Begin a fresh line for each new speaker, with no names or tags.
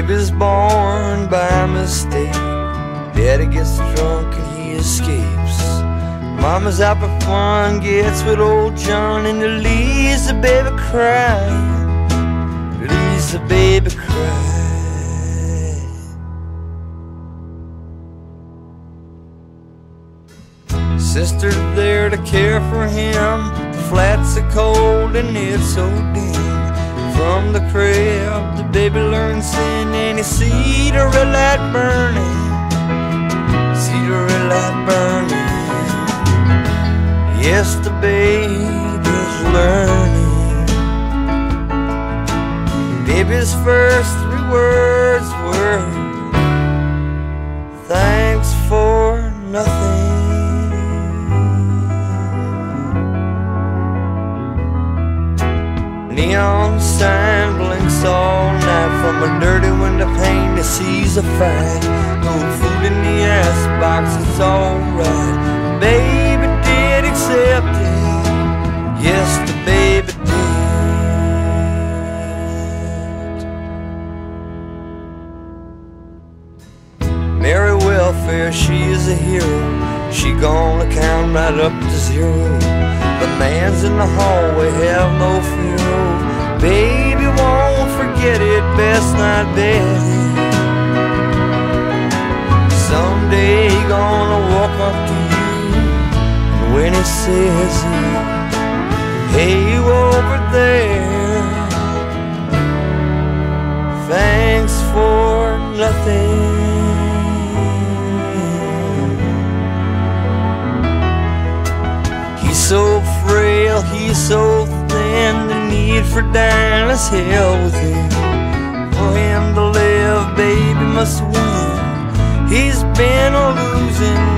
Baby's born by mistake. Daddy gets drunk and he escapes. Mama's out for fun, gets with old John, and it leaves the baby crying. Leaves the baby crying. Sister's there to care for him. The flats are cold and it's so dim. From the crib, the baby learns sin and he see the red light burning. See the red light burning. Yes, the baby's learning. Baby's first three words were thanks for nothing. Neon sign all night from a dirty window pane. He sees a fight. No food in the ass box, it's alright. Baby did accept it. Yes, the baby did. Mary Welfare, she is a hero. She gonna count right up to zero. The man's in the hallway, have no fear. Not. Someday gonna walk up to you, and when he says hey you over there, thanks for nothing. He's so frail, he's so thin, the need for dying is hell with him. For him to live, baby must win. He's been a loser